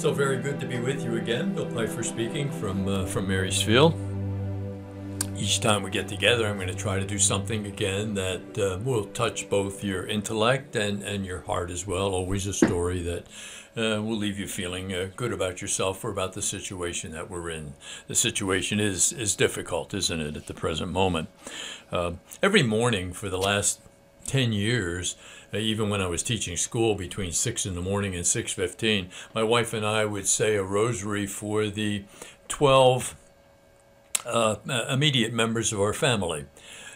So very good to be with you again. Bill Pfeiffer speaking from uh, from Mary's Field. Each time we get together, I'm going to try to do something again that uh, will touch both your intellect and, and your heart as well. Always a story that uh, will leave you feeling uh, good about yourself or about the situation that we're in. The situation is is difficult, isn't it, at the present moment? Uh, every morning for the last 10 years, uh, even when I was teaching school between 6 in the morning and 6.15, my wife and I would say a rosary for the 12 uh, immediate members of our family.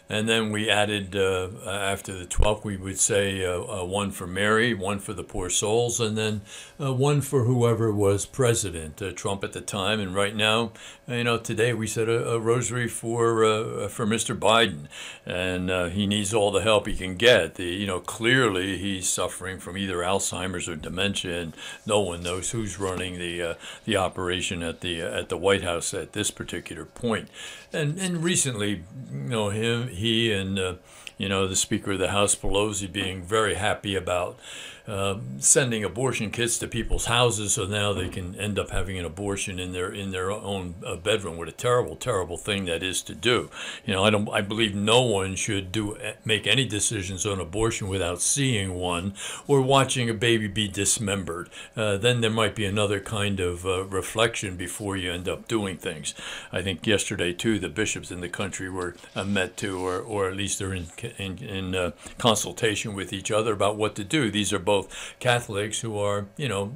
And then we added, uh, after the 12th, we would say uh, uh, one for Mary, one for the poor souls, and then uh, one for whoever was president, uh, Trump at the time. And right now, you know, today we said a, a rosary for uh, for Mr. Biden, and he needs all the help he can get. The, you know, clearly he's suffering from either Alzheimer's or dementia, and no one knows who's running the the operation at the at the White House at this particular point. And and recently, you know, him he and uh, you know the Speaker of the House Pelosi being very happy about uh, sending abortion kits to people's houses, so now they can end up having an abortion in their in their own uh, bedroom. What a terrible, terrible thing that is to do. You know, I don't. I believe no one should do make any decisions on abortion without seeing one or watching a baby be dismembered. Uh, then there might be another kind of uh, reflection before you end up doing things. I think yesterday too, the bishops in the country were uh, met to, or or at least they're in in, in uh, consultation with each other about what to do. These are both Catholics who are, you know,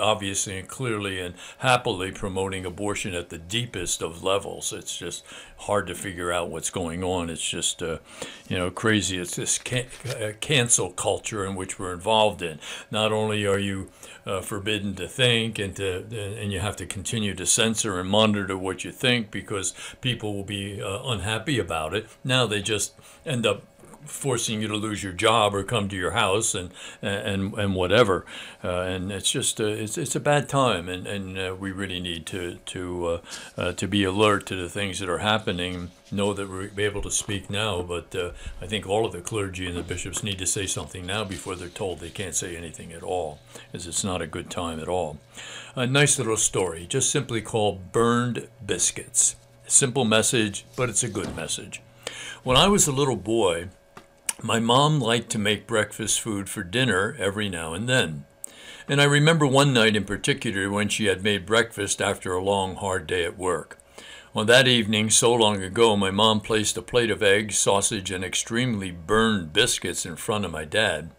obviously and clearly and happily promoting abortion at the deepest of levels. It's just hard to figure out what's going on. It's just, uh, you know, crazy. It's this can- uh, cancel culture in which we're involved in. Not only are you uh, forbidden to think and to and you have to continue to censor and monitor what you think because people will be uh, unhappy about it. Now they just end forcing you to lose your job or come to your house and and and whatever. Uh, and it's just uh, it's it's a bad time, and and uh, we really need to to uh, uh, to be alert to the things that are happening. Know that we're be able to speak now, but I think all of the clergy and the bishops need to say something now before they're told they can't say anything at all, as it's not a good time at all. A nice little story, just simply called "Burned Biscuits." Simple message, but it's a good message. When I was a little boy, my mom liked to make breakfast food for dinner every now and then. And I remember one night in particular when she had made breakfast after a long, hard day at work. On that evening, so long ago, my mom placed a plate of eggs, sausage, and extremely burned biscuits in front of my dad.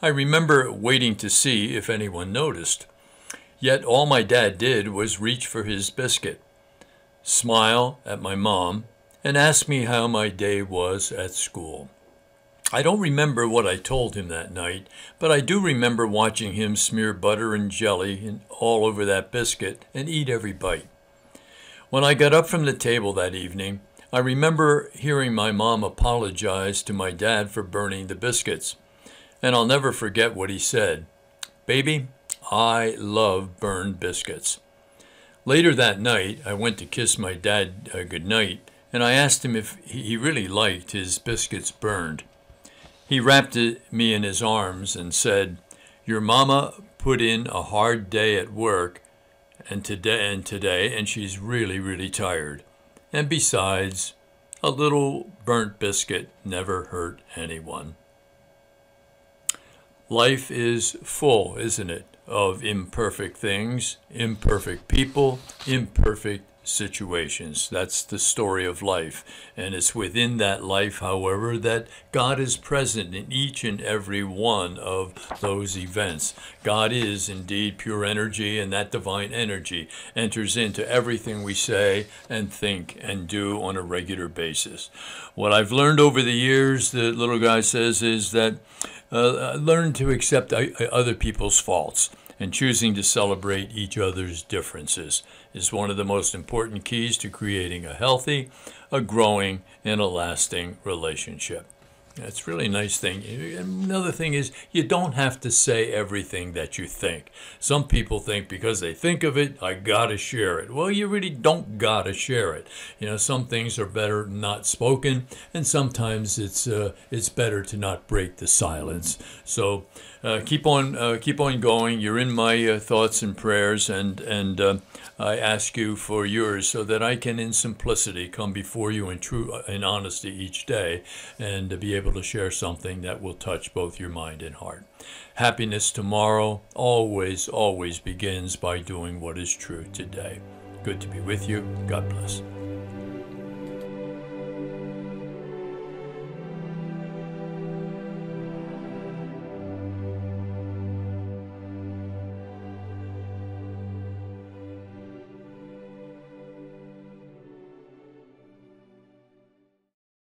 I remember waiting to see if anyone noticed. Yet all my dad did was reach for his biscuit, smile at my mom, and ask me how my day was at school. I don't remember what I told him that night, but I do remember watching him smear butter and jelly all over that biscuit and eat every bite. When I got up from the table that evening, I remember hearing my mom apologize to my dad for burning the biscuits. And I'll never forget what he said Baby, I love burned biscuits. Later that night, I went to kiss my dad uh, good night, and I asked him if he really liked his biscuits burned. He wrapped me in his arms and said, Your mama put in a hard day at work and today and today and she's really really tired. And besides, a little burnt biscuit never hurt anyone. Life is full, isn't it, of imperfect things, imperfect people, imperfect situations. That's the story of life. And it's within that life, however, that God is present in each and every one of those events. God is indeed pure energy, and that divine energy enters into everything we say and think and do on a regular basis. What I've learned over the years, the little guy says, is that uh, uh learn to accept uh, uh, other people's faults and choosing to celebrate each other's differences is one of the most important keys to creating a healthy, a growing, and a lasting relationship. That's really nice thing. Another thing is you don't have to say everything that you think. Some people think because they think of it, I gotta share it. Well, you really don't gotta share it. You know, some things are better not spoken, and sometimes it's uh, it's better to not break the silence. So uh, keep on uh, keep on going. You're in my uh, thoughts and prayers, and and uh, I ask you for yours so that I can, in simplicity, come before you in true uh, in honesty each day, and be able to share something that will touch both your mind and heart. Happiness tomorrow always always begins by doing what is true today. Good to be with you. God bless.